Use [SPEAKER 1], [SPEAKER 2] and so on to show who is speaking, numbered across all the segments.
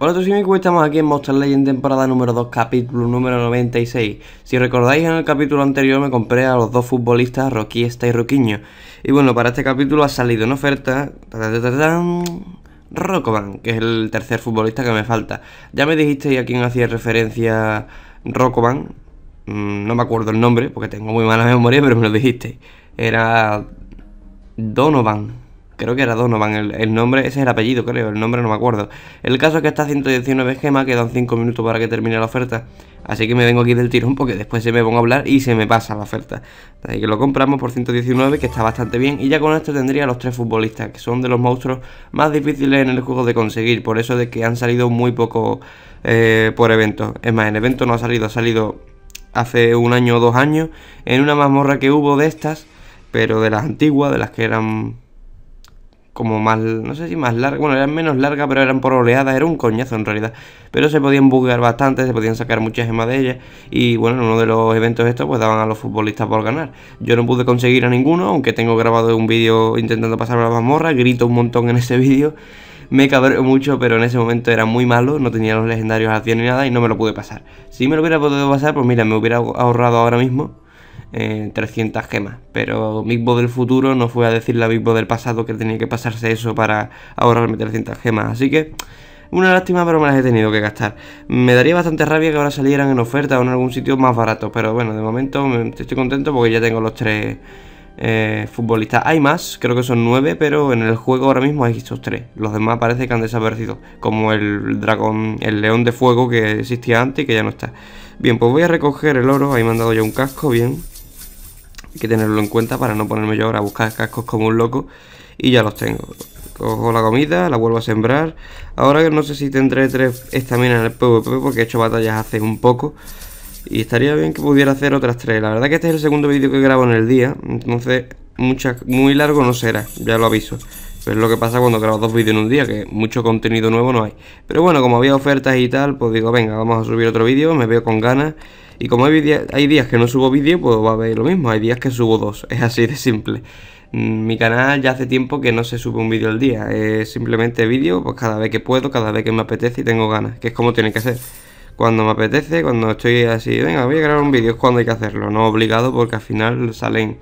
[SPEAKER 1] Hola todos y estamos aquí en Monster Legend temporada número 2, capítulo número 96 Si recordáis en el capítulo anterior me compré a los dos futbolistas Roquiesta y Roquiño. Y bueno, para este capítulo ha salido en oferta Rocoban, que es el tercer futbolista que me falta. Ya me dijisteis a quién hacía referencia Rocoban mm, No me acuerdo el nombre porque tengo muy mala memoria pero me lo dijisteis. Era Donovan Creo que era Donovan el, el, nombre, ese es el apellido, creo, el nombre no me acuerdo. El caso es que está a 119 gemas, quedan 5 minutos para que termine la oferta. Así que me vengo aquí del tirón porque después se me pongo a hablar y se me pasa la oferta. Así que lo compramos por 119, que está bastante bien. Y ya con esto tendría los tres futbolistas, que son de los monstruos más difíciles en el juego de conseguir. Por eso de que han salido muy poco eh, por evento. Es más, en evento no ha salido, ha salido hace un año o dos años. En una mazmorra que hubo de estas, pero de las antiguas, de las que eran como más, no sé si más larga, bueno, eran menos largas, pero eran por oleadas, era un coñazo en realidad. Pero se podían buguear bastante, se podían sacar muchas gemas de ellas. Y bueno, en uno de los eventos estos, pues daban a los futbolistas por ganar. Yo no pude conseguir a ninguno, aunque tengo grabado un vídeo intentando pasar a la mazmorra, grito un montón en ese vídeo. Me cabré mucho, pero en ese momento era muy malo, no tenía los legendarios 100 ni nada y no me lo pude pasar. Si me lo hubiera podido pasar, pues mira, me hubiera ahorrado ahora mismo 300 eh, gemas. Pero Big del futuro no fue a decir la Big del pasado que tenía que pasarse eso para ahorrarme 300 gemas. Así que una lástima, pero me las he tenido que gastar. Me daría bastante rabia que ahora salieran en oferta o en algún sitio más barato. Pero bueno, de momento estoy contento porque ya tengo los tres eh, futbolistas. Hay más, creo que son nueve, pero en el juego ahora mismo hay estos tres. Los demás parece que han desaparecido. Como el dragón, el león de fuego que existía antes y que ya no está. Bien, pues voy a recoger el oro. Ahí me han dado ya un casco, bien. Que tenerlo en cuenta para no ponerme yo ahora a buscar cascos como un loco. Y ya los tengo. Cojo la comida, la vuelvo a sembrar. Ahora que no sé si tendré tres estaminas en el PvP porque he hecho batallas hace un poco. Y estaría bien que pudiera hacer otras tres. La verdad que este es el segundo vídeo que grabo en el día. Entonces, mucha, muy largo no será, ya lo aviso. Pero es lo que pasa cuando grabo dos vídeos en un día, que mucho contenido nuevo no hay. Pero bueno, como había ofertas y tal, pues digo, venga, vamos a subir otro vídeo, me veo con ganas. Y como hay, días que no subo vídeo, pues va a ver lo mismo. Hay días que subo dos. Es así de simple. Mm, mi canal ya hace tiempo que no se sube un vídeo al día. Es simplemente vídeo, pues cada vez que puedo, cada vez que me apetece y tengo ganas. Que es como tiene que ser. Cuando me apetece, cuando estoy así, venga, voy a grabar un vídeo, es cuando hay que hacerlo. No obligado porque al final salen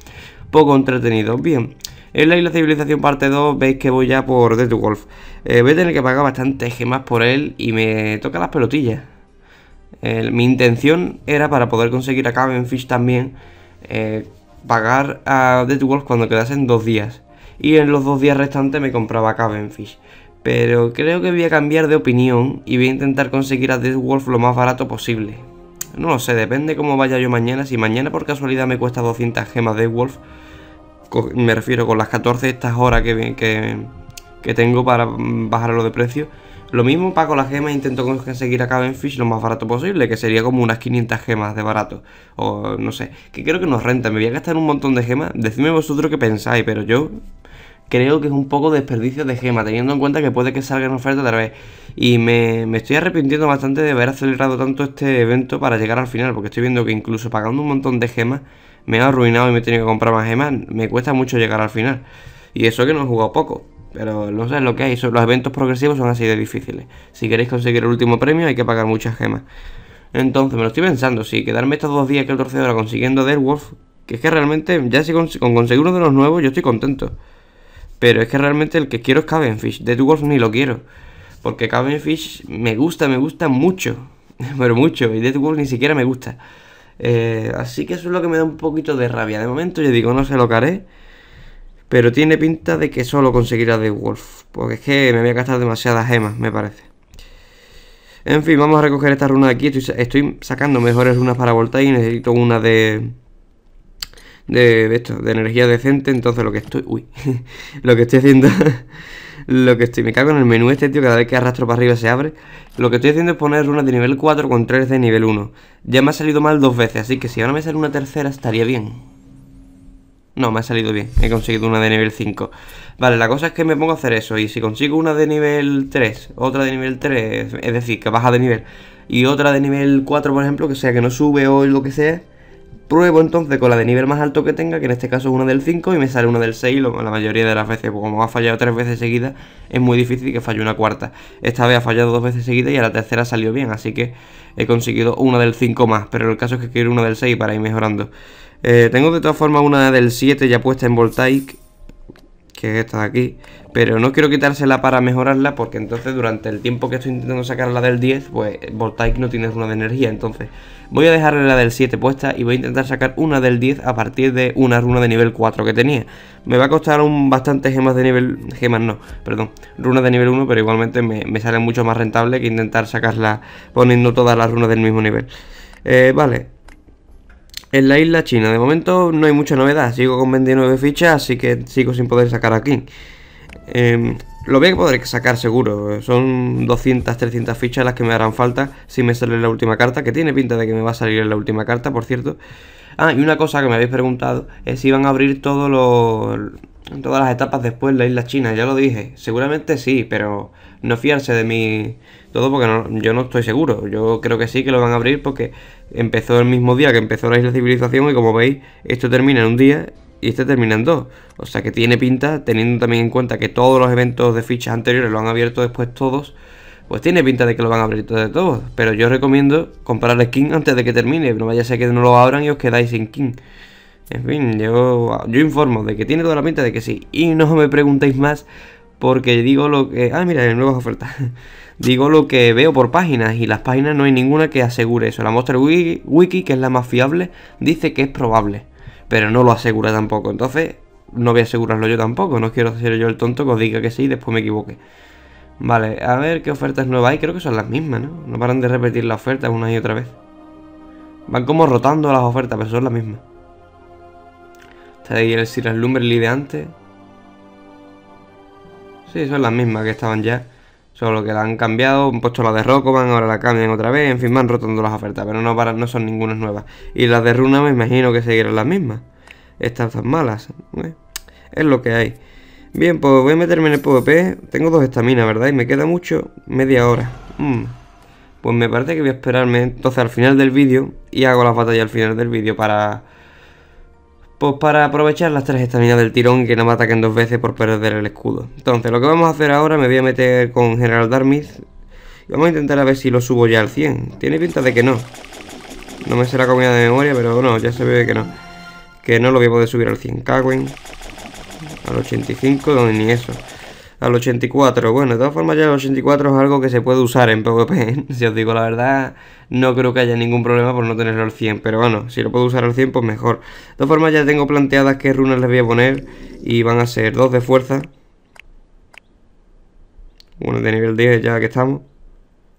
[SPEAKER 1] poco entretenidos. Bien. En la isla civilización parte 2 veis que voy ya por Dead Wolf. Eh, voy a tener que pagar bastantes gemas por él y me toca las pelotillas mi intención era para poder conseguir a Cavenfish también eh, pagar a Dead Wolf cuando quedasen dos días. Y en los dos días restantes me compraba Cavenfish. Pero creo que voy a cambiar de opinión y voy a intentar conseguir a Dead Wolf lo más barato posible. No lo sé, depende cómo vaya yo mañana. Si mañana por casualidad me cuesta 200 gemas Dead Wolf, me refiero con las 14 estas horas que, que, que tengo para bajarlo de precio lo mismo pago las gemas intento conseguir a Cavenfish lo más barato posible, que sería como unas 500 gemas de barato. O no sé, que creo que nos renta. Me voy a gastar un montón de gemas. Decidme vosotros qué pensáis, pero yo creo que es un poco desperdicio de gemas, teniendo en cuenta que puede que salga en oferta otra vez. Y me, me, estoy arrepintiendo bastante de haber acelerado tanto este evento para llegar al final, porque estoy viendo que incluso pagando un montón de gemas me ha arruinado y me he tenido que comprar más gemas. Me cuesta mucho llegar al final. Y eso que no he jugado poco. Pero no sé lo que hay. Los eventos progresivos son así de difíciles. Si queréis conseguir el último premio hay que pagar muchas gemas. Entonces me lo estoy pensando. Si quedarme estos dos días que el torcedora consiguiendo Wolf Que es que realmente, ya si con, conseguir uno de los nuevos, yo estoy contento. Pero es que realmente el que quiero es Cavenfish. Wolf ni lo quiero. Porque Cavenfish me gusta, me gusta mucho. Pero mucho. Y Wolf ni siquiera me gusta. Eh, así que eso es lo que me da un poquito de rabia. De momento yo digo, no sé lo que haré. Pero tiene pinta de que solo conseguirá The Wolf. Porque es que me voy a gastar demasiadas gemas, me parece. En fin, vamos a recoger esta runa de aquí. Estoy, sacando mejores runas para voltar y necesito una de... De, esto, de energía decente. Entonces lo que estoy... Uy. lo que estoy haciendo... lo que estoy... Me cago en el menú este, tío. Cada vez que arrastro para arriba se abre. Lo que estoy haciendo es poner runas de nivel 4 con 3 de nivel 1. Ya me ha salido mal dos veces. Así que si ahora me sale una tercera estaría bien. No, me ha salido bien. He conseguido una de nivel 5. Vale, la cosa es que me pongo a hacer eso. Y si consigo una de nivel 3, otra de nivel 3, es decir, que baja de nivel, y otra de nivel 4, por ejemplo, que sea que no sube o lo que sea, Pruebo entonces con la de nivel más alto que tenga, que en este caso es una del 5 y me sale una del 6 la mayoría de las veces, porque como ha fallado tres veces seguidas, es muy difícil que falle una cuarta. Esta vez ha fallado dos veces seguidas y a la tercera salió bien, así que he conseguido una del 5 más, pero el caso es que quiero una del 6 para ir mejorando. Eh, tengo de todas formas una del 7 ya puesta en Voltaic, que es esta de aquí, pero no quiero quitársela para mejorarla porque entonces durante el tiempo que estoy intentando sacar la del 10, pues Voltaic no tiene runa de energía, entonces voy a dejarle la del 7 puesta y voy a intentar sacar una del 10 a partir de una runa de nivel 4 que tenía. Me va a costar un bastante gemas de nivel, gemas no, perdón, runas de nivel 1, pero igualmente me, me sale mucho más rentable que intentar sacarla poniendo todas las runas del mismo nivel. Eh, vale, en la isla china. De momento no hay mucha novedad, sigo con 29 fichas, así que sigo sin poder sacar aquí. Em, lo voy a poder sacar seguro, son 200, 300 fichas las que me harán falta si me sale la última carta, que tiene pinta de que me va a salir la última carta, por cierto. Ah, y una cosa que me habéis preguntado es si van a abrir todos los todas las etapas después la isla china, ya lo dije, seguramente sí, pero no fiarse de mí todo porque yo no estoy seguro, yo creo que sí que lo van a abrir porque empezó el mismo día que empezó la isla civilización y como veis esto termina en un día y este termina en dos, o sea que tiene pinta, teniendo también en cuenta que todos los eventos de fichas anteriores lo han abierto después todos, pues tiene pinta de que lo van a abrir de todos, pero yo recomiendo comprar el skin antes de que termine, no vaya a ser que no lo abran y os quedáis sin skin. En fin, yo, yo informo de que tiene toda la pinta de que sí. Y no me preguntéis más porque digo lo que... Ah, mira, nuevas ofertas. digo lo que veo por páginas y las páginas no hay ninguna que asegure eso. La Monster Wiki, que es la más fiable, dice que es probable, pero no lo asegura tampoco. Entonces, no voy a asegurarlo yo tampoco. No quiero ser yo el tonto que os diga que sí y después me equivoque. Vale, a ver qué ofertas nuevas hay. Creo que son las mismas, ¿no? No paran de repetir la oferta una y otra vez. Van como rotando las ofertas, pero son las mismas. Está ahí el Silas Lumberly de antes. Sí, son las mismas que estaban ya. Solo que la han cambiado, han puesto la de Rokoban, ahora la cambian otra vez. En fin, van rotando las ofertas, pero no, para, no son ninguna nuevas. Y las de Runa me imagino que seguirán las mismas. Estas son malas. ¿eh? Es lo que hay. Bien, pues voy a meterme en el PvP. Tengo dos estaminas, ¿verdad? Y me queda mucho, media hora. Mm. Pues me parece que voy a esperarme entonces al final del vídeo y hago la batalla al final del vídeo para pues para aprovechar las tres estaminas del tirón que no me ataquen dos veces por perder el escudo. Entonces, lo que vamos a hacer ahora, me voy a meter con General Darmith. Y vamos a intentar a ver si lo subo ya al 100. Tiene pinta de que no. No me será comida de memoria, pero no, ya se ve que no. Que no lo voy a poder subir al 100. Cagüen. Al 85, donde ni eso. Al 84. Bueno, de todas formas ya el 84 es algo que se puede usar en PvP. si os digo la verdad, no creo que haya ningún problema por no tenerlo al 100. Pero bueno, si lo puedo usar al 100, pues mejor. De todas formas ya tengo planteadas qué runas les voy a poner. Y van a ser dos de fuerza. Una de nivel 10 ya que estamos.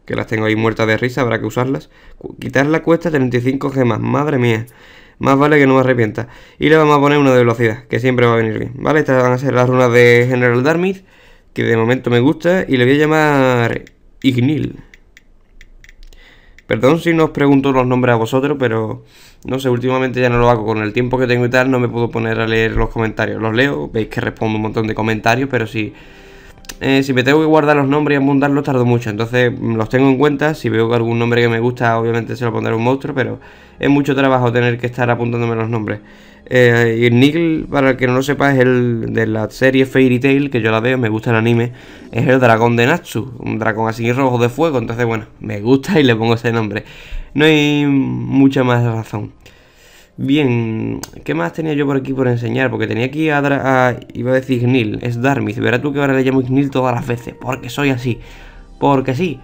[SPEAKER 1] Que las tengo ahí muertas de risa, habrá que usarlas. Quitarla cuesta 35 gemas, madre mía. Más vale que no me arrepienta. Y le vamos a poner una de velocidad, que siempre va a venir bien. ¿Vale? Estas van a ser las runas de General Darmith que de momento me gusta y le voy a llamar Ignil. Perdón si no os pregunto los nombres a vosotros, pero no sé, últimamente ya no lo hago. Con el tiempo que tengo y tal, no me puedo poner a leer los comentarios. Los leo, veis que respondo un montón de comentarios, pero si, eh, si me tengo que guardar los nombres y apuntarlos, tardo mucho. Entonces los tengo en cuenta. Si veo algún nombre que me gusta, obviamente se lo pondré un monstruo, pero es mucho trabajo tener que estar apuntándome los nombres. Eh, para el que no lo sepa, es el de la serie Fairy Tail, que yo la veo, me gusta el anime. Es el dragón de Natsu, un dragón así rojo de fuego. Entonces, bueno, me gusta y le pongo ese nombre. No hay mucha más razón. Bien, ¿qué más tenía yo por aquí por enseñar? Porque tenía aquí a, iba a decir Gnil, es Darmith. Verás tú que ahora le llamo Gnil todas las veces, porque soy así. Porque sí.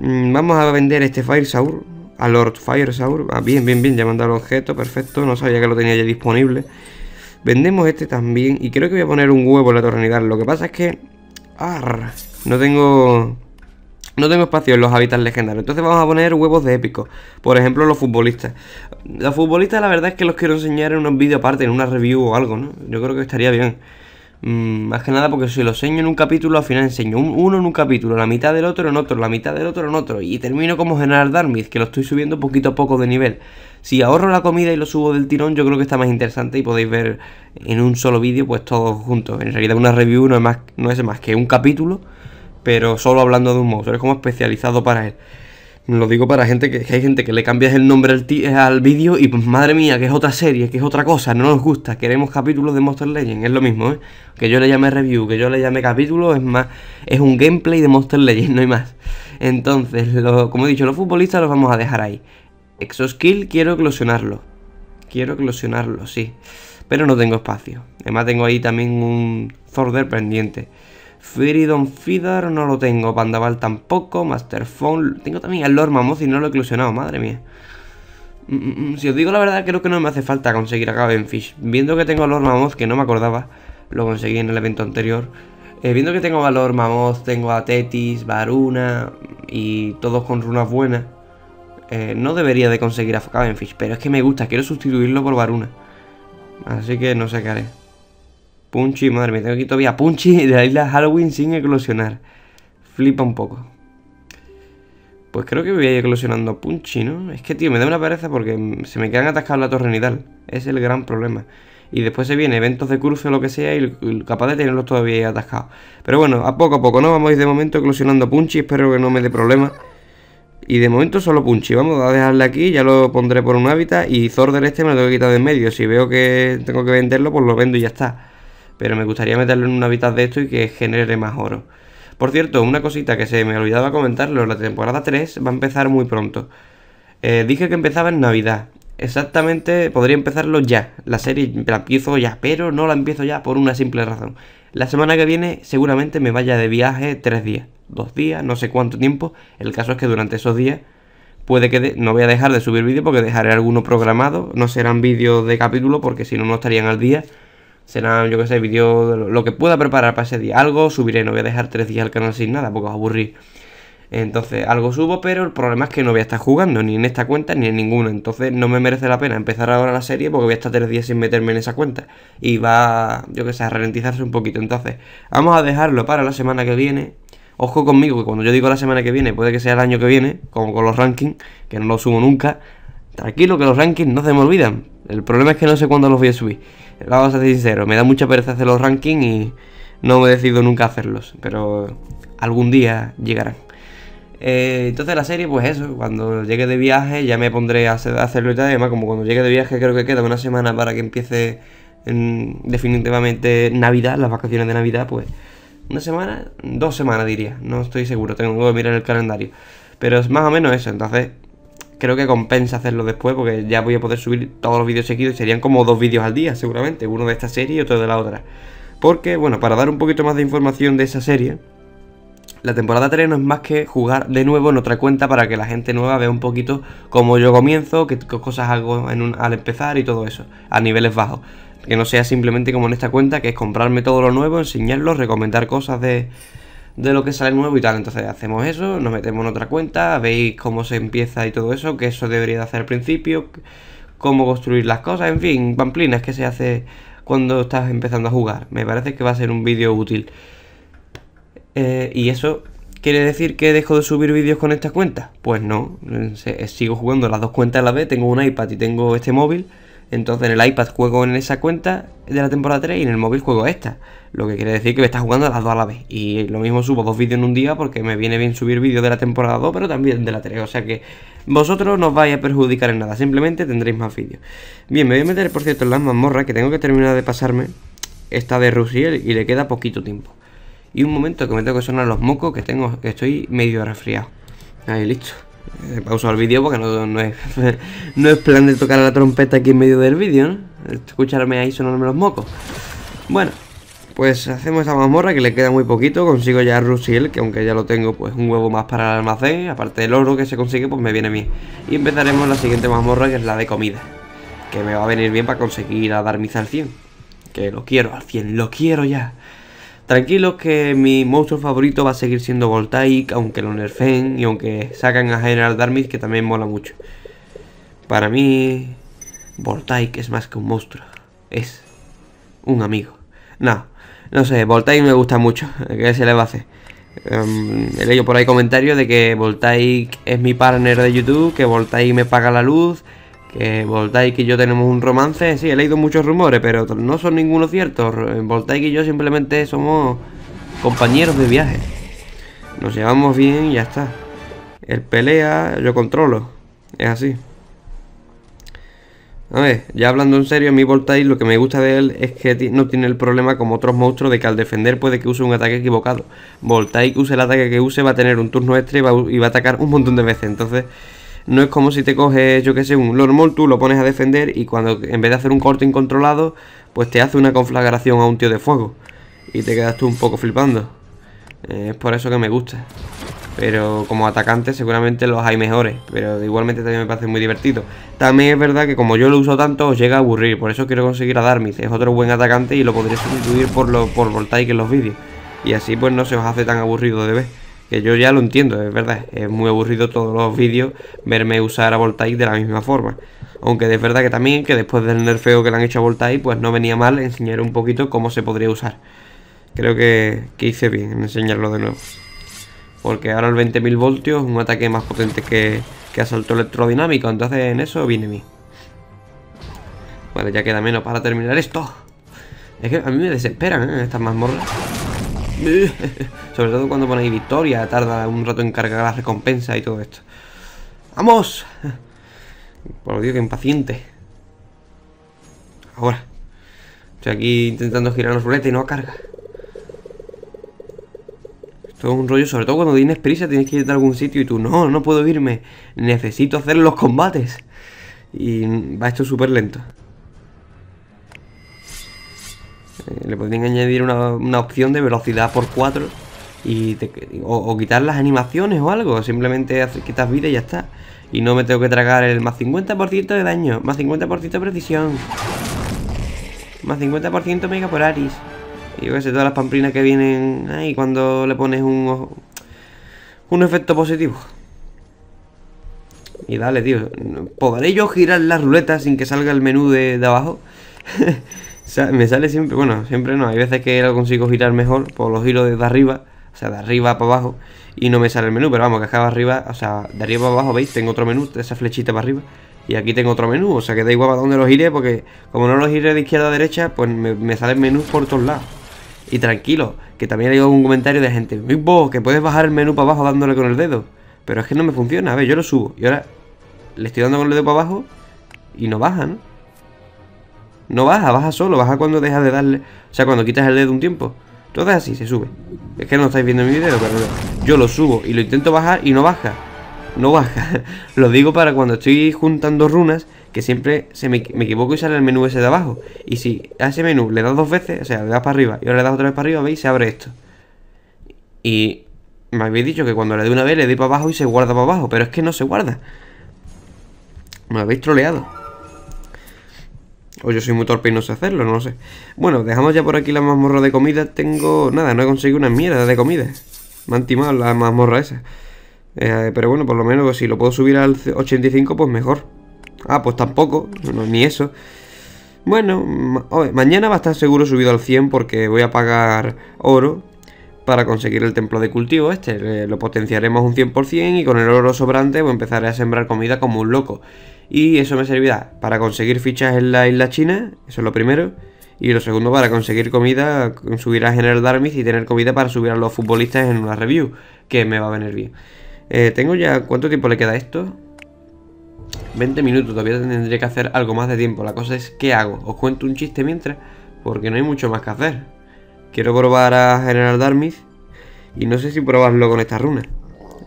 [SPEAKER 1] Mm, vamos a vender este Fire Saur a Lord Firesaur. Ah, bien, bien, bien, ya me han dado el objeto, perfecto. No sabía que lo tenía ya disponible. Vendemos este también. Y creo que voy a poner un huevo en la torrenidad. Lo que pasa es que... No tengo... No tengo espacio en los hábitats legendarios. Entonces vamos a poner huevos de épico. Por ejemplo, los futbolistas. Los futbolistas la verdad es que los quiero enseñar en un vídeo aparte, en una review o algo, ¿no? Yo creo que estaría bien. Mm, más que nada porque si lo enseño en un capítulo, al final enseño uno en un capítulo, la mitad del otro en otro, la mitad del otro en otro. Y termino como General Darmith, que lo estoy subiendo poquito a poco de nivel. Si ahorro la comida y lo subo del tirón, yo creo que está más interesante y podéis ver en un solo vídeo, pues todos juntos. En realidad una review no es más, no es más que un capítulo, pero solo hablando de un monstruo, es como especializado para él. Lo digo para gente que, hay gente que le cambias el nombre al, al vídeo y pues madre mía, que es otra serie, que es otra cosa, no nos gusta, queremos capítulos de Monster Legend, es lo mismo, ¿eh? Que yo le llame review, que yo le llame capítulo, es más, es un gameplay de Monster Legend, no hay más. Entonces, como he dicho, los futbolistas los vamos a dejar ahí. Exoskill quiero eclosionarlo. Quiero eclosionarlo, sí. Pero no tengo espacio. Además tengo ahí también un Zorder pendiente. Freedom Feeder no lo tengo, Pandaval tampoco, Master Phone... Tengo también el Lord Mammoth y no lo he eclosionado, madre mía. Mm, mm, mm, si os digo la verdad, creo que no me hace falta conseguir acá en Fish. Viendo que tengo a Lord Mammoth, que no me acordaba, lo conseguí en el evento anterior. Eh, viendo que tengo Valor Mammoth, tengo a Tetis, Varuna y todos con runas buenas, eh, no debería de conseguir a Cavenfish, pero es que me gusta, quiero sustituirlo por Varuna. Así que no sé qué haré. Punchy, madre me tengo aquí todavía Punchy de la isla Halloween sin eclosionar. Flipa un poco. Pues creo que voy a ir eclosionando Punchy, ¿no? Es que, tío, me da una pereza porque se me quedan atascados la torre nidal. Es el gran problema. Y después se viene eventos de cruce o lo que sea y capaz de tenerlos todavía atascados. Pero bueno, a poco a poco, ¿no? Vamos a ir de momento eclosionando Punchy. Espero que no me dé problemas. Y de momento solo Punchy. Vamos a dejarle aquí, ya lo pondré por un hábitat. Y Zorder este me lo tengo que quitar de en medio. Si veo que tengo que venderlo, pues lo vendo y ya está. Pero me gustaría meterlo en un hábitat de esto y que genere más oro. Por cierto, una cosita que se me olvidaba comentarlo, la temporada 3 va a empezar muy pronto. Eh, dije que empezaba en Navidad. Exactamente, podría empezarlo ya. La serie la empiezo ya, pero no la empiezo ya por una simple razón. La semana que viene seguramente me vaya de viaje tres días dos días, no sé cuánto tiempo. El caso es que durante esos días puede que no voy a dejar de subir vídeos porque dejaré alguno programado. No serán vídeos de capítulo porque si no, no estarían al día. Serán, yo que sé, vídeos, lo que pueda preparar para ese día. Algo subiré, no voy a dejar tres días al canal sin nada porque os aburrí. Entonces, algo subo, pero el problema es que no voy a estar jugando ni en esta cuenta ni en ninguna. Entonces, no me merece la pena empezar ahora la serie porque voy a estar tres días sin meterme en esa cuenta. Y va, yo que sé, a ralentizarse un poquito. Entonces, vamos a dejarlo para la semana que viene. Ojo conmigo, que cuando yo digo la semana que viene, puede que sea el año que viene, como con los rankings, que no los subo nunca. Tranquilo, que los rankings no se me olvidan. El problema es que no sé cuándo los voy a subir. Vamos a ser sinceros, me da mucha pereza hacer los rankings y no me decido nunca hacerlos. Pero algún día llegarán. Eh, entonces la serie, pues eso, cuando llegue de viaje ya me pondré a, hacerlo y tal. Además, como cuando llegue de viaje creo que queda una semana para que empiece definitivamente Navidad, las vacaciones de Navidad, pues una semana, dos semanas diría, no estoy seguro, tengo que mirar el calendario. Pero es más o menos eso, entonces creo que compensa hacerlo después porque ya voy a poder subir todos los vídeos seguidos serían como dos vídeos al día seguramente, uno de esta serie y otro de la otra. Porque, bueno, para dar un poquito más de información de esa serie, la temporada 3 no es más que jugar de nuevo en otra cuenta para que la gente nueva vea un poquito cómo yo comienzo, qué cosas hago al empezar y todo eso, a niveles bajos. Que no sea simplemente como en esta cuenta, que es comprarme todo lo nuevo, enseñarlo, recomendar cosas de, de lo que sale nuevo y tal. Entonces hacemos eso, nos metemos en otra cuenta, veis cómo se empieza y todo eso, que eso debería de hacer al principio, cómo construir las cosas, en fin, pamplinas que se hace cuando estás empezando a jugar. Me parece que va a ser un vídeo útil. Eh, y eso ¿Quiere decir que dejo de subir vídeos con esta cuenta? Pues no, sigo jugando las dos cuentas a la vez, tengo un iPad y tengo este móvil entonces en el iPad juego en esa cuenta de la temporada 3 y en el móvil juego esta. Lo que quiere decir que me está jugando las dos a la vez. Y lo mismo subo dos vídeos en un día porque me viene bien subir vídeos de la temporada 2, pero también de la 3. O sea que vosotros no os vais a perjudicar en nada, simplemente tendréis más vídeos. Bien, me voy a meter por cierto en las mazmorras que tengo que terminar de pasarme. Esta de Rusiel y le queda poquito tiempo. Y un momento que me tengo que sonar los mocos que tengo, que estoy medio resfriado. Ahí, listo. He pausado el vídeo porque no, no, es, no es plan de tocar la trompeta aquí en medio del vídeo, ¿no? Escucharme ahí sonarme los mocos. Bueno, pues hacemos esta mazmorra que le queda muy poquito. Consigo ya Rusiel, que aunque ya lo tengo, pues un huevo más para el almacén. Aparte del oro que se consigue, pues me viene bien. Y empezaremos la siguiente mazmorra, que es la de comida. Que me va a venir bien para conseguir a dar mis al 100. Que lo quiero al 100, lo quiero ya. Tranquilos que mi monstruo favorito va a seguir siendo Voltaic, aunque lo nerfen y aunque sacan a General Darmith, que también mola mucho. Para mí, Voltaic es más que un monstruo, es un amigo. No, no sé, Voltaic me gusta mucho, ¿qué se le va a hacer? Em, he leído por ahí comentarios de que Voltaic es mi partner de YouTube, que Voltaic me paga la luz, que Voltaic y yo tenemos un romance, sí, he leído muchos rumores, pero no son ninguno ciertos. Voltaic y yo simplemente somos compañeros de viaje. Nos llevamos bien y ya está. El pelea, yo controlo. Es así. A ver, ya hablando en serio, mi Voltaire lo que me gusta de él es que no tiene el problema como otros monstruos de que al defender puede que use un ataque equivocado. Voltaire que use el ataque que use va a tener un turno extra y va, y va a atacar un montón de veces. Entonces, no es como si te coges, yo que sé, un Lord tú lo pones a defender y cuando en vez de hacer un corte incontrolado, pues te hace una conflagración a un tío de fuego. Y te quedas tú un poco flipando. Eh, es por eso que me gusta. Pero como atacante seguramente los hay mejores. Pero igualmente también me parece muy divertido. También es verdad que como yo lo uso tanto os llega a aburrir. Por eso quiero conseguir a Darmith. Es otro buen atacante y lo podré sustituir por, lo, por Voltaic en los vídeos. Y así pues no se os hace tan aburrido de ver. Que yo ya lo entiendo, es verdad. Es muy aburrido todos los vídeos verme usar a Voltaic de la misma forma. Aunque es verdad que también que después del nerfeo que le han hecho a Voltaic pues no venía mal enseñar un poquito cómo se podría usar. Creo que, que hice bien en enseñarlo de nuevo. Porque ahora el 20.000 voltios es un ataque más potente que, que asalto electrodinámico. Entonces en eso viene mí. Vale, ya queda menos para terminar esto. Es que a mí me desesperan ¿eh? estas mazmorras. Sobre todo cuando ponéis victoria, tarda un rato en cargar la recompensa y todo esto. ¡Vamos! Por Dios, que impaciente. Ahora. Estoy aquí intentando girar los ruletas y no carga. Todo un rollo, sobre todo cuando tienes prisa, tienes que ir a algún sitio y tú, no, no puedo irme, necesito hacer los combates. Y va esto súper lento. Eh, le podrían añadir una, opción de velocidad por 4 y o, quitar las animaciones o algo, simplemente quitas vida y ya está. Y no me tengo que tragar el más 50% de daño, más 50% de precisión, más 50% mega por Aris. Y yo qué sé, todas las pamplinas que vienen ahí cuando le pones un, un efecto positivo. Y dale, tío. ¿Podré yo girar la ruleta sin que salga el menú de, abajo? me sale siempre, bueno, siempre no. Hay veces que lo consigo girar mejor por los giros de arriba. O sea, de arriba para abajo. Y no me sale el menú, pero vamos, que acá arriba, o sea, de arriba para abajo, ¿veis? Tengo otro menú, esa flechita para arriba. Y aquí tengo otro menú, o sea que da igual a dónde lo gire, porque como no lo gire de izquierda a derecha, pues me, me sale el menú por todos lados. Y tranquilo, que también hay algún comentario de gente, vos, que puedes bajar el menú para abajo dándole con el dedo. Pero es que no me funciona, a ver, yo lo subo. Y ahora le estoy dando con el dedo para abajo y no baja, ¿no? No baja, baja solo, baja cuando dejas de darle... O sea, cuando quitas el dedo un tiempo. Todo es así, se sube. Es que no estáis viendo mi video, pero yo lo subo y lo intento bajar y no baja. No baja. lo digo para cuando estoy juntando runas que siempre se me, equivoco y sale el menú ese de abajo. Y si a ese menú le das dos veces, o sea, le das para arriba y ahora le das otra vez para arriba, ¿veis? Se abre esto. Y me habéis dicho que cuando le doy una vez le doy para abajo y se guarda para abajo, pero es que no se guarda. Me habéis troleado. O yo soy muy torpe y no sé hacerlo, no lo sé. Bueno, dejamos ya por aquí la mazmorra de comida. Tengo... Nada, no he conseguido una mierda de comida. Me han timado la mazmorra esa. Eh, pero bueno, por lo menos si lo puedo subir al 85, pues mejor. Ah, pues tampoco, no, ni eso. Bueno, mañana va a estar seguro subido al 100 porque voy a pagar oro para conseguir el templo de cultivo este. Lo potenciaremos un 100% y con el oro sobrante voy a empezar a sembrar comida como un loco. Y eso me servirá para conseguir fichas en la isla china, eso es lo primero. Y lo segundo, para conseguir comida, subir a General Darmith y tener comida para subir a los futbolistas en una review, que me va a venir bien. Eh, tengo ya... ¿Cuánto tiempo le queda esto? 20 minutos, todavía tendría que hacer algo más de tiempo. La cosa es, ¿qué hago? ¿Os cuento un chiste mientras? Porque no hay mucho más que hacer. Quiero probar a General Darmith y no sé si probarlo con esta runa.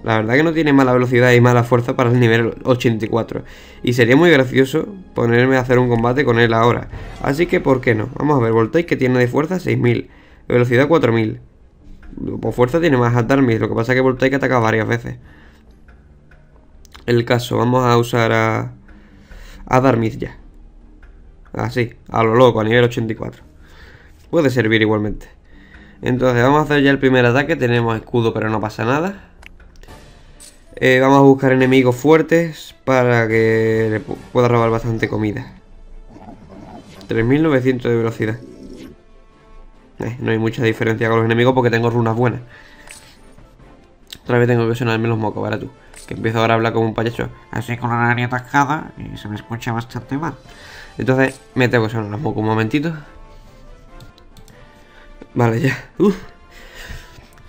[SPEAKER 1] La verdad que no tiene mala velocidad y mala fuerza para el nivel 84. Y sería muy gracioso ponerme a hacer un combate con él ahora. Así que, ¿por qué no? Vamos a ver, Voltaic que tiene de fuerza 6000. Velocidad 4000. Por fuerza tiene más a Darmith. Lo que pasa es que Voltaic ataca varias veces el caso. Vamos a usar a, a Darmith ya. Así, a lo loco, a nivel 84. Puede servir igualmente. Entonces vamos a hacer ya el primer ataque. Tenemos escudo, pero no pasa nada. Eh, vamos a buscar enemigos fuertes para que le pueda robar bastante comida. 3900 de velocidad. Eh, no hay mucha diferencia con los enemigos porque tengo runas buenas. Otra vez tengo que sonarme los mocos, ¿verdad tú? que empiezo ahora a hablar como un payaso, así con una nariz atascada y se me escucha bastante mal. Entonces me tengo que sonar un momentito. Vale, ya.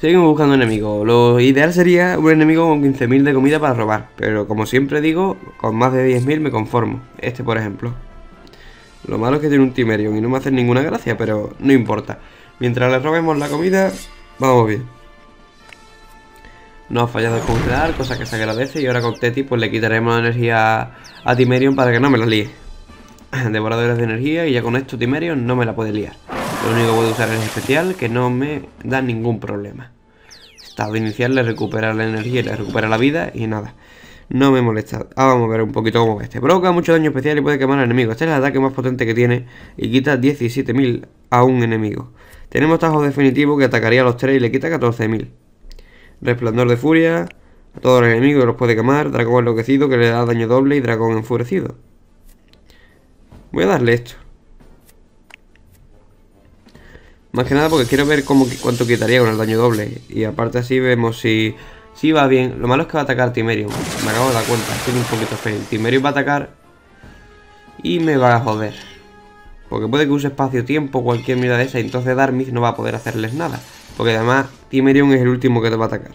[SPEAKER 1] Seguimos buscando enemigos. Lo ideal sería un enemigo con 15.000 de comida para robar. Pero como siempre digo, con más de 10.000 me conformo. Este, por ejemplo. Lo malo es que tiene un Timerion y no me hace ninguna gracia, pero no importa. Mientras le robemos la comida, vamos bien. No ha fallado el congelar, cosa que se agradece. Y ahora con Teti pues le quitaremos la energía a Timerion para que no me la líe. Devoradores de energía y ya con esto Timerion no me la puede liar. Lo único que puedo usar es especial que no me da ningún problema. Estado inicial le recupera la energía le recupera la vida y nada. No me molesta. Ahora vamos a ver un poquito cómo este. Provoca mucho daño especial y puede quemar al enemigo. Este es el ataque más potente que tiene y quita 17.000 a un enemigo. Tenemos tajo definitivo que atacaría a los 3 y le quita 14.000. Resplandor de furia. A todos los enemigos los puede quemar. Dragón enloquecido que le da daño doble y dragón enfurecido. Voy a darle esto. Más que nada porque quiero ver cómo, cuánto quitaría con el daño doble. Y aparte así vemos si, si va bien. Lo malo es que va a atacar Timerium. Me acabo de dar cuenta. Tiene un poquito fail. Timerium va a atacar. Y me va a joder. Porque puede que use espacio-tiempo, cualquier mierda de esa. Y entonces Darmith no va a poder hacerles nada. Porque además Timerium es el último que te va a atacar.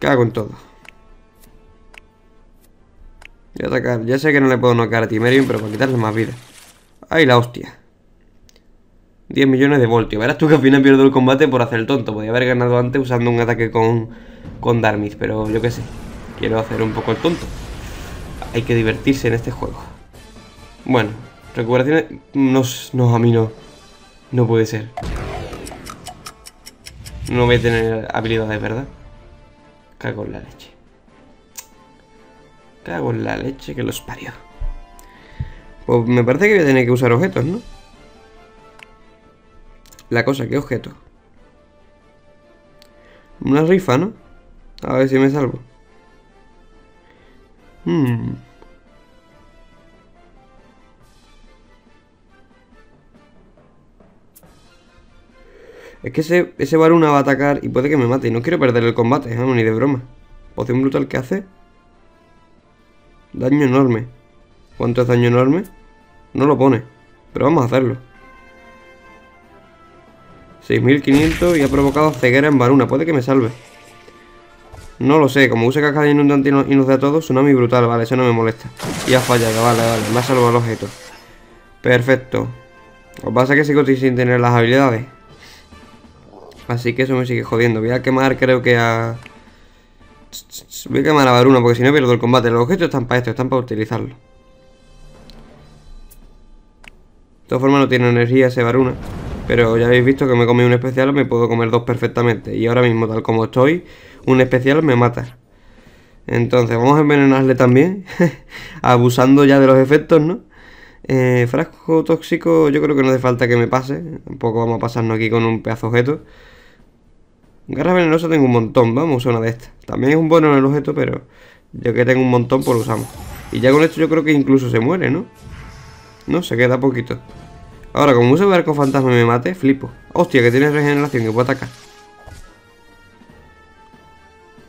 [SPEAKER 1] Cago en todo. Voy a atacar. Ya sé que no le puedo noquear a Timerium, pero para quitarle más vida. ¡Ay, la hostia! 10 millones de voltios. Verás tú que al final pierdo el combate por hacer el tonto. Podría haber ganado antes usando un ataque con, con Darmis, pero yo qué sé. Quiero hacer un poco el tonto. Hay que divertirse en este juego. Bueno, recuperaciones... No, no, a mí no. No puede ser. No voy a tener habilidades, ¿verdad? Cago en la leche. Cago en la leche que los parió. Pues me parece que voy a tener que usar objetos, ¿no? La cosa, ¿qué objeto? Una rifa, ¿no? A ver si me salvo. Hmm. Es que ese, ese Varuna va a atacar y puede que me mate. Y no quiero perder el combate, vamos, ni de broma. Poción brutal que hace. Daño enorme. ¿Cuánto es daño enorme? No lo pone. Pero vamos a hacerlo. 6500 y ha provocado ceguera en Varuna. Puede que me salve. No lo sé, como use caja de inundante y nos da todo, tsunami brutal, vale, eso no me molesta. Y ha fallado, vale, vale, me ha salvado el objeto. Perfecto. Lo pasa es que sigo sin tener las habilidades. Así que eso me sigue jodiendo. Voy a quemar, creo que a... Voy a quemar a Varuna porque si no pierdo el combate. Los objetos están para esto, están para utilizarlo. De todas formas no tiene energía ese Varuna. Pero ya habéis visto que me comí un especial, me puedo comer dos perfectamente. Y ahora mismo, tal como estoy, un especial me mata. Entonces, vamos a envenenarle también. Abusando ya de los efectos, ¿no? Eh, frasco tóxico, yo creo que no hace falta que me pase. Tampoco vamos a pasarnos aquí con un pedazo objeto. Garra venenosa tengo un montón, vamos a una de estas. También es un bueno en el objeto, pero yo que tengo un montón, pues lo usamos. Y ya con esto yo creo que incluso se muere, ¿no? No, se queda poquito. Ahora, como use barco fantasma y me mate, flipo. Hostia, que tiene regeneración, que puedo atacar.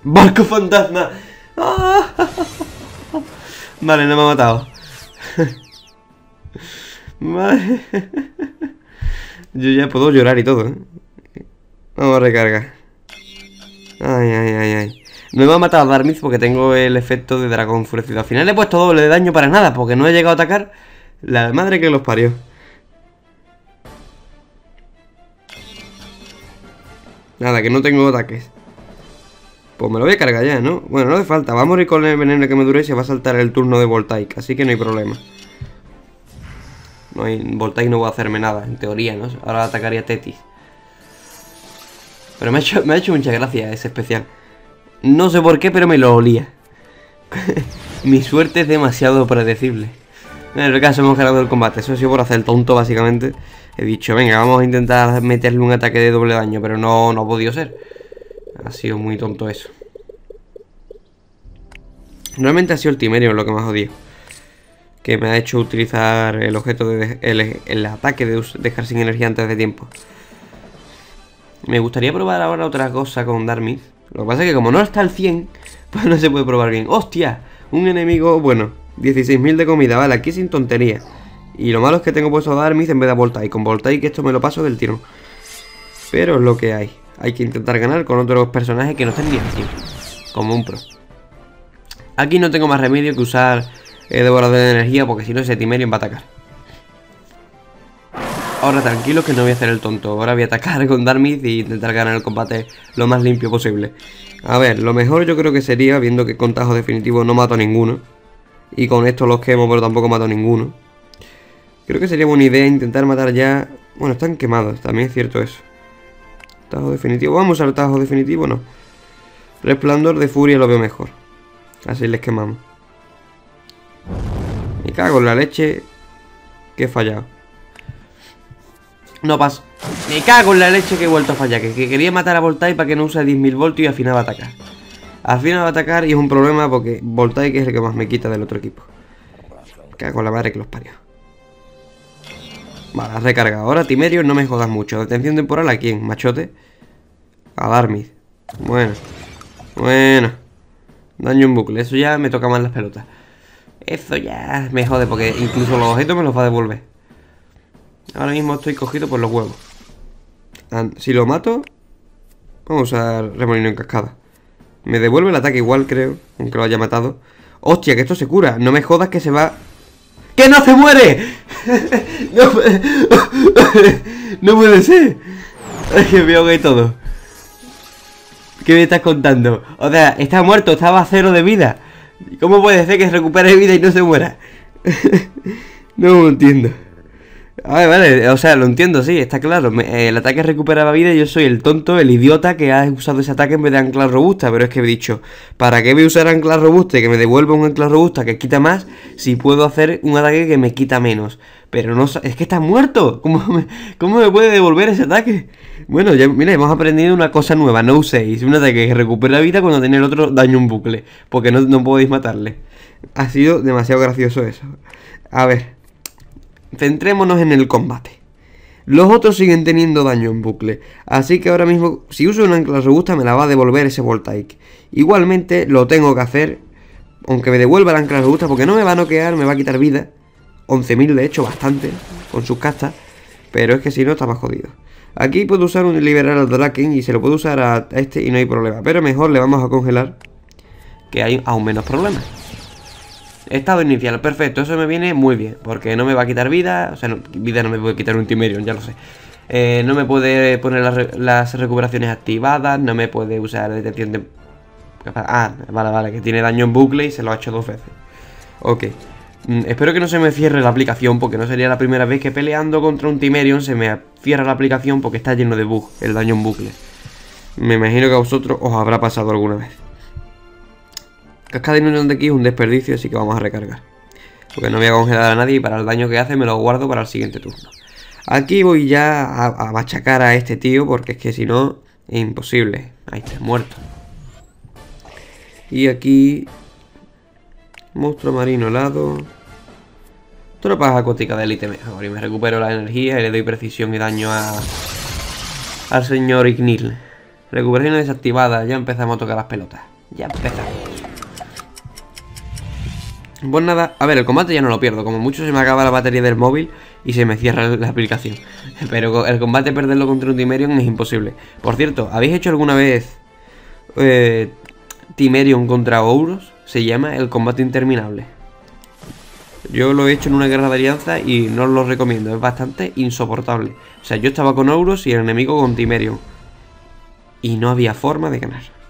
[SPEAKER 1] ¡Barco fantasma! Vale, no me ha matado. vale. Yo ya puedo llorar y todo, ¿eh? Vamos a recargar. Ay, ay, ay, ay. No me ha matado Darmiz porque tengo el efecto de dragón enfurecido. Al final he puesto doble de daño para nada, porque no he llegado a atacar la madre que los parió. Nada, que no tengo ataques. Pues me lo voy a cargar ya, ¿no? Bueno, no hace falta. Va a morir con el veneno que me dure y se va a saltar el turno de Voltaic. Así que no hay problema. No hay... Voltaic no va a hacerme nada, en teoría, ¿no? Ahora atacaría Tetis. Pero me ha hecho, me ha hecho mucha gracia ese especial. No sé por qué, pero me lo olía. Mi suerte es demasiado predecible. En el caso hemos ganado el combate. Eso ha sido por hacer el tonto, básicamente. He dicho, venga, vamos a intentar meterle un ataque de doble daño, pero no, no ha podido ser. Ha sido muy tonto eso. Normalmente ha sido el Timerium lo que más odio. Que me ha hecho utilizar el objeto de... El, ataque de dejar sin energía antes de tiempo. Me gustaría probar ahora otra cosa con Darmith. Lo que pasa es que como no está al 100, pues no se puede probar bien. ¡Hostia! Un enemigo, bueno, 16.000 de comida, vale, aquí sin tontería. Y lo malo es que tengo puesto Darmith en vez de Voltaic. Con Voltaic esto me lo paso del tiro. Pero es lo que hay. hay que intentar ganar con otros personajes que no estén ni aquí, como un pro. Aquí no tengo más remedio que usar eh, devorador de energía porque si no ese Timerion va a atacar. Ahora tranquilo que no voy a hacer el tonto. Ahora voy a atacar con Darmith y intentar ganar el combate lo más limpio posible. A ver, lo mejor yo creo que sería, viendo que con tajo definitivo no mato a ninguno. Y con esto los quemo, pero tampoco mato a ninguno. Creo que sería buena idea intentar matar ya... Bueno, están quemados, también es cierto eso. Tajo definitivo. Vamos al tajo definitivo, no. Resplandor de furia lo veo mejor. Así les quemamos. Me cago en la leche. Que he fallado. No pasa. Me cago en la leche que he vuelto a fallar. Que, quería matar a Voltaire para que no use 10.000 voltios y al final va a atacar. Al final va a atacar y es un problema porque Voltaire es el que más me quita del otro equipo. Me cago en la madre que los parió. Vale, recarga. Ahora Timerio no me jodas mucho. Detención temporal a quién, machote. A Darmid. Bueno. Bueno. Daño en bucle. Eso ya me toca más las pelotas. Eso ya me jode porque incluso los objetos me los va a devolver. Ahora mismo estoy cogido por los huevos. Si lo mato, vamos a usar remolino en cascada. Me devuelve el ataque igual, creo, aunque lo haya matado. ¡Hostia, que esto se cura! No me jodas que se va... ¡Que no se muere! no, no puede ser. Es que me ahogué todo. ¿Qué me estás contando? O sea, está muerto, estaba a cero de vida. ¿Cómo puede ser que se recupere vida y no se muera? no entiendo. Vale, vale, o sea, lo entiendo, sí, está claro. el ataque recuperaba vida y yo soy el tonto, el idiota que ha usado ese ataque en vez de ancla robusta. Pero es que he dicho, ¿para qué voy a usar ancla robusta y que me devuelva un ancla robusta que quita más si puedo hacer un ataque que me quita menos? Pero no, es que está muerto. ¿Cómo me, cómo me puede devolver ese ataque? Bueno, ya, mira, hemos aprendido una cosa nueva, no uséis un ataque que recupera vida cuando tiene el otro daño un bucle. Porque no, no podéis matarle. Ha sido demasiado gracioso eso. A ver. Centrémonos en el combate. Los otros siguen teniendo daño en bucle, así que ahora mismo si uso una ancla robusta me la va a devolver ese Voltaic. Igualmente lo tengo que hacer, aunque me devuelva la ancla robusta porque no me va a noquear, me va a quitar vida. 11.000 de hecho, bastante, con sus castas, pero es que si no estaba jodido. Aquí puedo usar un liberal al Draken y se lo puedo usar a este y no hay problema, pero mejor le vamos a congelar que hay aún menos problemas. Estado inicial, perfecto, eso me viene muy bien, porque no me va a quitar vida, o sea, vida no me puede quitar un Timerion, ya lo sé. Eh, no me puede poner las, recuperaciones activadas, no me puede usar detención de... Ah, vale, vale, que tiene daño en bucle y se lo ha hecho dos veces. Ok. Mm, espero que no se me cierre la aplicación, porque no sería la primera vez que peleando contra un Timerion se me cierra la aplicación porque está lleno de bug, el daño en bucle. Me imagino que a vosotros os habrá pasado alguna vez. Cascada de aquí es un desperdicio, así que vamos a recargar. Porque no voy a congelar a nadie y para el daño que hace me lo guardo para el siguiente turno. Aquí voy ya a, machacar a este tío porque es que si no es imposible. Ahí está, muerto. Y aquí... Monstruo marino helado. Tropas acuáticas de élite mejor. Y me recupero la energía y le doy precisión y daño a... Al señor Ignil. Recuperación desactivada. Ya empezamos a tocar las pelotas. Ya empezamos. Pues nada, a ver, el combate ya no lo pierdo. Como mucho se me acaba la batería del móvil y se me cierra la aplicación. Pero el combate perderlo contra un Timerion es imposible. Por cierto, ¿habéis hecho alguna vez eh, Timerion contra Ouros? Se llama el combate interminable. Yo lo he hecho en una guerra de alianza y no lo recomiendo. Es bastante insoportable. O sea, yo estaba con Ouros y el enemigo con Timerion. Y no había forma de ganar.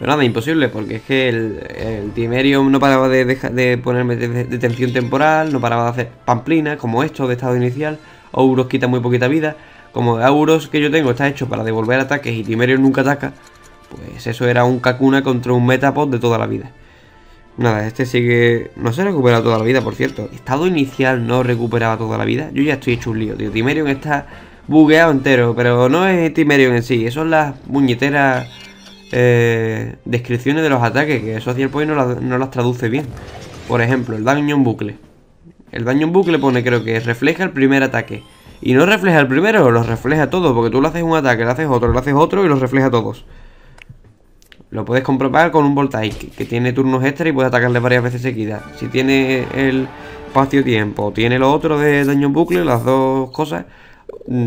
[SPEAKER 1] Pero nada, imposible, porque es que el, el no paraba de, de ponerme detención temporal, no paraba de hacer pamplinas, como esto de estado inicial. Auros quita muy poquita vida. Como Auros que yo tengo está hecho para devolver ataques y Timerium nunca ataca, pues eso era un Kakuna contra un Metapod de toda la vida. Nada, este sigue... No se recupera toda la vida, por cierto. Estado inicial no recuperaba toda la vida. Yo ya estoy hecho un lío, tío. Timerium está bugueado entero, pero no es Timerium en sí. Son las muñeteras eh, descripciones de los ataques, que Social Point no, no, las traduce bien. Por ejemplo, el daño en bucle. El daño en bucle pone, creo que refleja el primer ataque. Y no refleja el primero, los refleja todos, porque tú le haces un ataque, le haces otro, le haces otro y los refleja todos. Lo puedes comprobar con un Voltaic, que tiene turnos extra y puede atacarle varias veces seguidas. Si tiene el espacio-tiempo, tiene lo otro de daño en bucle, las dos cosas,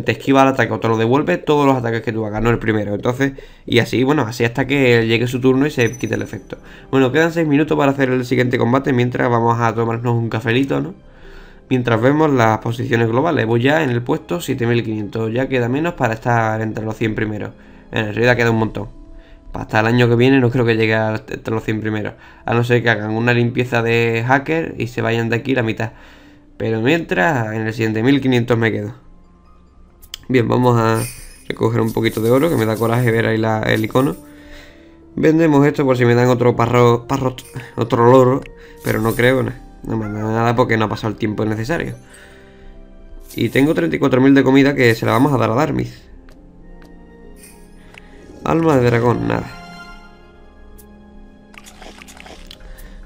[SPEAKER 1] te esquiva el ataque o te lo devuelve todos los ataques que tú hagas, no el primero. Entonces, y así, bueno, así hasta que llegue su turno y se quite el efecto. Bueno, quedan 6 minutos para hacer el siguiente combate mientras vamos a tomarnos un cafelito, ¿no? Mientras vemos las posiciones globales, voy ya en el puesto 7500, ya queda menos para estar entre los 100 primeros. En realidad queda un montón. Hasta el año que viene no creo que llegue entre los 100 primeros. A no ser que hagan una limpieza de hacker y se vayan de aquí la mitad. Pero mientras, en el siguiente 1500 me quedo. Bien, vamos a recoger un poquito de oro, que me da coraje ver ahí el icono. Vendemos esto por si me dan otro parro, parrot, otro loro, pero no creo, no, no me da nada porque no ha pasado el tiempo necesario. Y tengo 34.000 de comida que se la vamos a dar a Darmis. Alma de dragón, nada.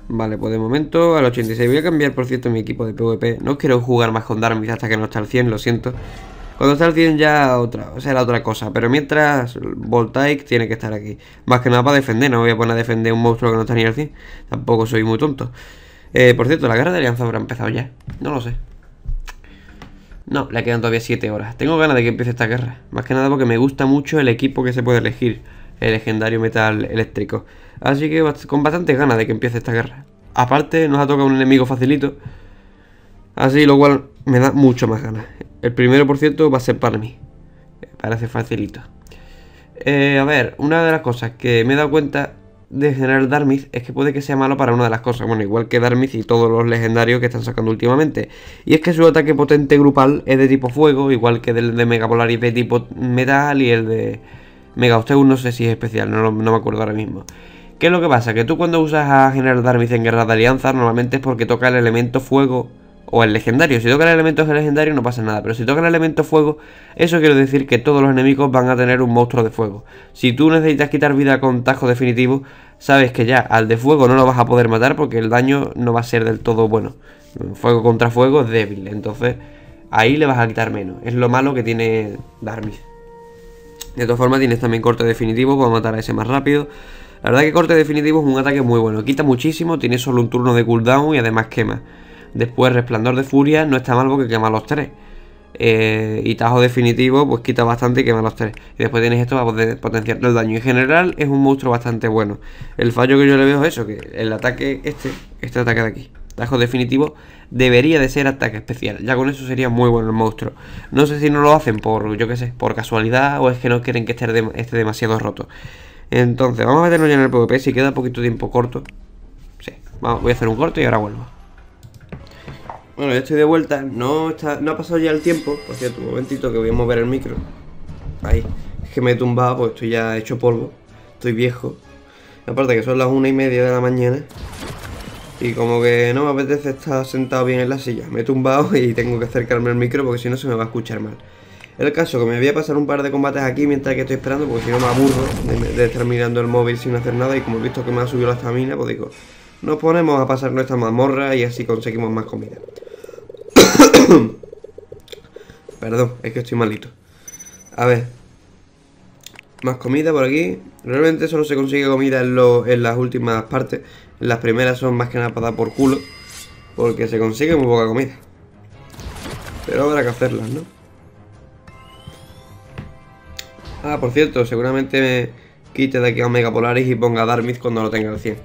[SPEAKER 1] Vale, pues de momento al 86 voy a cambiar por cierto mi equipo de PvP No quiero jugar más con Darmis hasta que no está al 100, lo siento Cuando está al 100 ya otra, o sea, la otra cosa Pero mientras Voltaic tiene que estar aquí. Más que nada para defender, no voy a poner a defender un monstruo que no está ni al 100 Tampoco soy muy tonto. Eh, Por cierto, la guerra de alianza habrá empezado ya. No lo sé. No, le quedan todavía 7 horas. Tengo ganas de que empiece esta guerra. Más que nada porque me gusta mucho el equipo que se puede elegir. El legendario metal eléctrico. Así que con bastante ganas de que empiece esta guerra. Aparte, nos ha tocado un enemigo facilito. Así, lo cual me da mucho más ganas. El primero, por cierto, va a ser para mí. Parece facilito. Eh, a ver, una de las cosas que me he dado cuenta de General Darmith es que puede que sea malo para una de las cosas. Bueno, igual que Darmith y todos los legendarios que están sacando últimamente. Y es que su ataque potente grupal es de tipo fuego, igual que el de Mega Polaris de tipo metal y el de Mega Usteus no sé si es especial, no, no me acuerdo ahora mismo. ¿Qué es lo que pasa? Que tú cuando usas a General Darmith en Guerra de Alianza normalmente es porque toca el elemento fuego o el legendario. Si toca el elemento legendario no pasa nada, pero si toca el elemento fuego, eso quiere decir que todos los enemigos van a tener un monstruo de fuego. Si tú necesitas quitar vida con tajo definitivo, sabes que ya al de fuego no lo vas a poder matar porque el daño no va a ser del todo bueno. Fuego contra fuego es débil, entonces ahí le vas a quitar menos. Es lo malo que tiene Darmith. De todas formas tienes también corte definitivo para matar a ese más rápido. La verdad que corte definitivo es un ataque muy bueno. Quita muchísimo, tiene solo un turno de cooldown y además quema. Después resplandor de furia no está mal porque quema los tres. Eh, y tajo definitivo pues quita bastante y quema los tres. Y después tienes esto para potenciar el daño. En general es un monstruo bastante bueno. El fallo que yo le veo es eso, que el ataque este, este ataque de aquí, tajo definitivo, debería de ser ataque especial. Ya con eso sería muy bueno el monstruo. No sé si no lo hacen por, yo qué sé, por casualidad o es que no quieren que esté, esté demasiado roto. Entonces, vamos a meternos ya en el PvP. Si queda poquito tiempo corto. Sí, vamos, voy a hacer un corto y ahora vuelvo. Bueno, ya estoy de vuelta. No, está, no ha pasado ya el tiempo. Por cierto, un momentito que voy a mover el micro. Ahí. Es que me he tumbado porque estoy ya hecho polvo. Estoy viejo. Aparte que son las una y media de la mañana. Y como que no me apetece estar sentado bien en la silla. Me he tumbado y tengo que acercarme al micro porque si no se me va a escuchar mal. El caso que me voy a pasar un par de combates aquí mientras que estoy esperando, porque si no me aburro de, estar mirando el móvil sin hacer nada. Y como he visto que me ha subido la estamina, pues digo, nos ponemos a pasar nuestra mazmorra y así conseguimos más comida. Perdón, es que estoy malito. A ver. Más comida por aquí. Realmente solo se consigue comida en, las últimas partes. Las primeras son más que nada para dar por culo. Porque se consigue muy poca comida. Pero habrá que hacerlas, ¿no? Ah, por cierto, seguramente me quite de aquí a Omega Polaris y ponga Darmith cuando lo tenga al 100.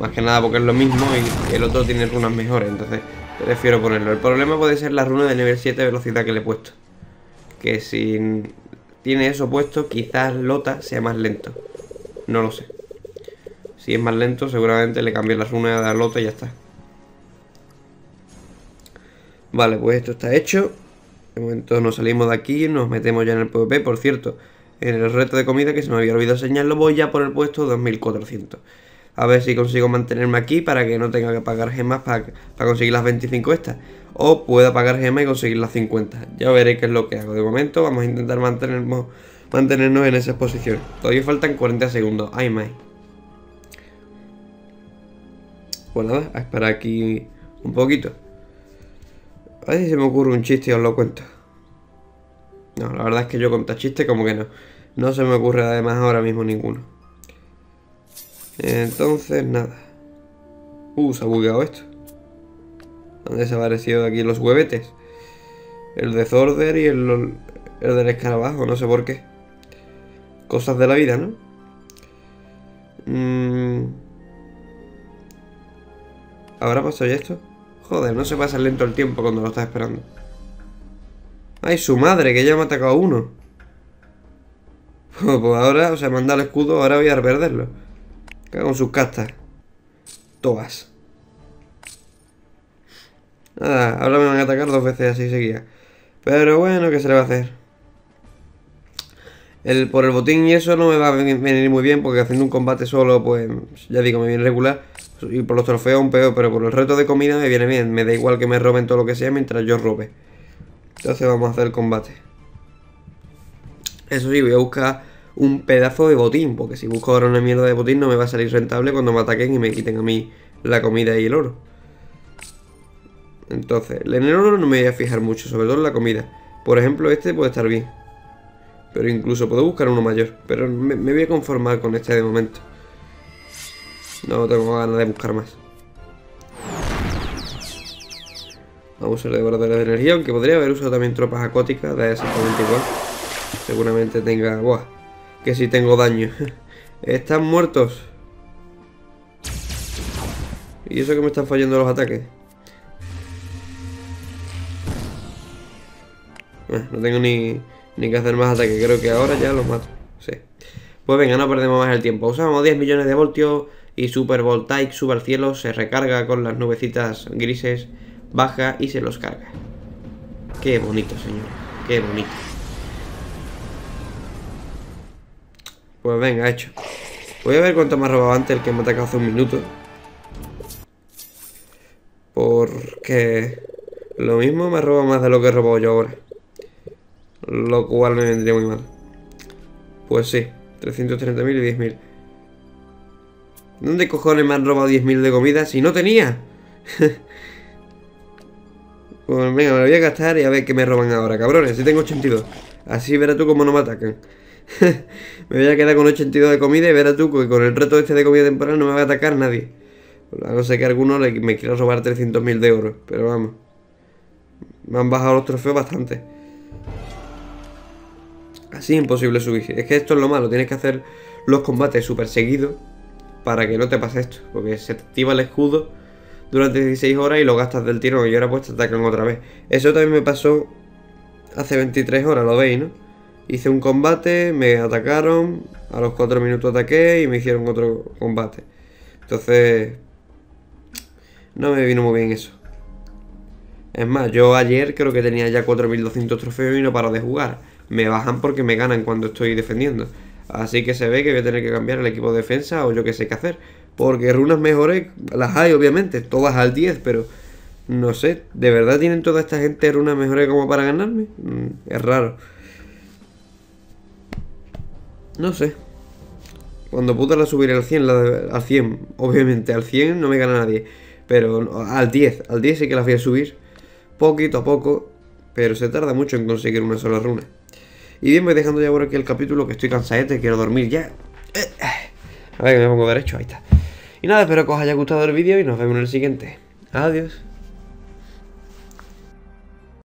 [SPEAKER 1] Más que nada porque es lo mismo y el otro tiene runas mejores, entonces prefiero ponerlo. El problema puede ser la runa de nivel 7 de velocidad que le he puesto. Que si tiene eso puesto, quizás Lota sea más lento. No lo sé. Si es más lento, seguramente le cambie la runa de Lota y ya está. Vale, pues esto está hecho. De momento nos salimos de aquí, nos metemos ya en el PvP. Por cierto, en el reto de comida que se me había olvidado señalarlo, voy ya por el puesto 2400. A ver si consigo mantenerme aquí para que no tenga que pagar gemas para, conseguir las 25 estas. O pueda pagar gemas y conseguir las 50. Ya veré qué es lo que hago. De momento vamos a intentar mantenernos, mantenernos en esa posición. Todavía faltan 40 segundos. Ay, más. Pues nada, a esperar aquí un poquito. A ver si se me ocurre un chiste y os lo cuento. No, la verdad es que yo contar chistes como que no. No se me ocurre además ahora mismo ninguno. Entonces, nada. Uh, se ha bugueado esto. ¿Dónde se ha aparecido aquí los huevetes? El Disorder y el, el del escarabajo, no sé por qué. Cosas de la vida, ¿no? Mm. ¿Habrá pasado ya esto? Joder, no se pasa lento el tiempo cuando lo estás esperando. ¡Ay, su madre! Que ya me ha atacado uno. Pues ahora, o sea, manda el escudo, ahora voy a perderlo. Cago en sus castas. Todas. Nada, ahora me van a atacar dos veces así seguía. Pero bueno, ¿qué se le va a hacer? El, por el botín y eso no me va a venir muy bien porque haciendo un combate solo, pues ya digo, me viene regular. Y por los trofeos un peor, pero por el reto de comida me viene bien. Me da igual que me roben todo lo que sea mientras yo robe. Entonces vamos a hacer el combate. Eso sí, voy a buscar un pedazo de botín, porque si busco ahora una mierda de botín no me va a salir rentable cuando me ataquen y me quiten a mí la comida y el oro. Entonces, en el oro no me voy a fijar mucho, sobre todo en la comida. Por ejemplo, este puede estar bien. Pero incluso puedo buscar uno mayor. Pero me, voy a conformar con este de momento. No tengo ganas de buscar más. Vamos a usar devoradores de energía, aunque podría haber usado también tropas acóticas, da exactamente igual. Seguramente tenga... Buah, que si tengo daño. Están muertos. ¿Y eso que me están fallando los ataques? Eh, no tengo ni, ni que hacer más ataques. Creo que ahora ya los mato. Sí. Pues venga, no perdemos más el tiempo. Usamos 10 millones de voltios y Super Voltaic sube al cielo, se recarga con las nubecitas grises, baja y se los carga. Qué bonito, señor. Qué bonito. Pues venga, hecho. Voy a ver cuánto me ha robado antes el que me atacado hace un minuto. Porque lo mismo me ha robado más de lo que he robado yo ahora. Lo cual me vendría muy mal. Pues sí, 330.000 y 10.000. ¿Dónde cojones me han robado 10.000 de comida si no tenía? pues venga, me lo voy a gastar y a ver qué me roban ahora, cabrones. Si tengo 82. Así verás tú cómo no me atacan. me voy a quedar con 82 de comida y verás tú que con el reto este de comida temporal no me va a atacar nadie. A no ser que alguno me quiera robar 300.000 de oro. Pero vamos. Me han bajado los trofeos bastante. Así es imposible subir. Es que esto es lo malo. Tienes que hacer los combates súper seguidos para que no te pase esto. Porque se activa el escudo durante 16 horas y lo gastas del tirón y ahora pues te atacan otra vez. Eso también me pasó hace 23 horas, lo veis, ¿no? Hice un combate, me atacaron, a los 4 minutos ataqué y me hicieron otro combate. Entonces, no me vino muy bien eso. Es más, yo ayer creo que tenía ya 4200 trofeos y no paro de jugar. Me bajan porque me ganan cuando estoy defendiendo. Así que se ve que voy a tener que cambiar el equipo de defensa o yo qué sé qué hacer. Porque runas mejores las hay, obviamente, todas al 10, pero no sé, ¿de verdad tienen toda esta gente runas mejores como para ganarme? Mm, es raro. No sé. Cuando puta la subiré al 100, al 100, obviamente, al 100 no me gana nadie. Pero al 10, al 10 sí que las voy a subir. Poquito a poco, pero se tarda mucho en conseguir una sola runa. Y bien, voy dejando ya por aquí el capítulo, que estoy cansadete, quiero dormir ya. A ver, que me pongo derecho, ahí está. Y nada, espero que os haya gustado el vídeo y nos vemos en el siguiente. Adiós.